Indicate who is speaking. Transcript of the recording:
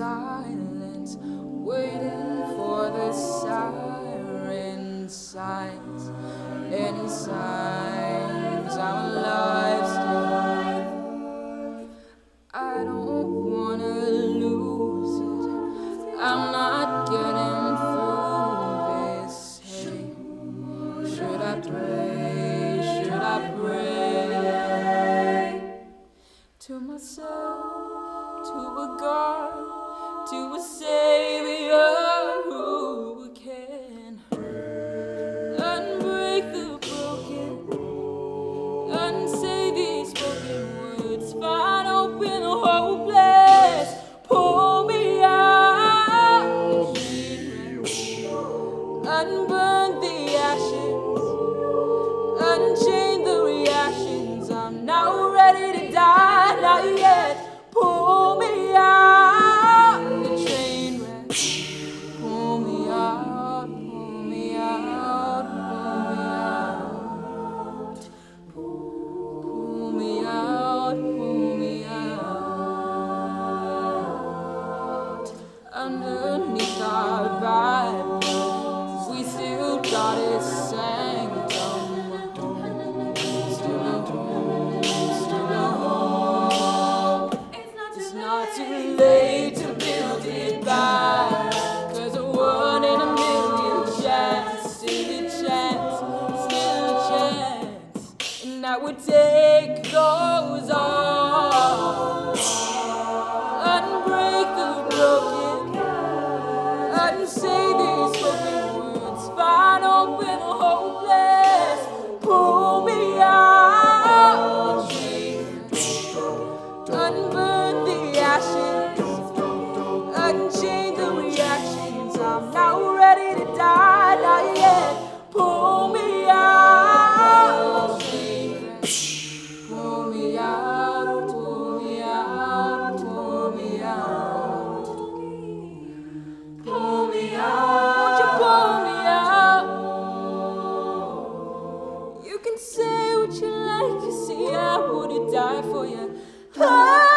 Speaker 1: silence, waiting for the siren signs. Any signs I'm alive still. I don't wanna lose it. I'm not getting through this. Hey, should I pray? Should I pray to myself? To a God. to lay. like you see, I wouldn't die for you.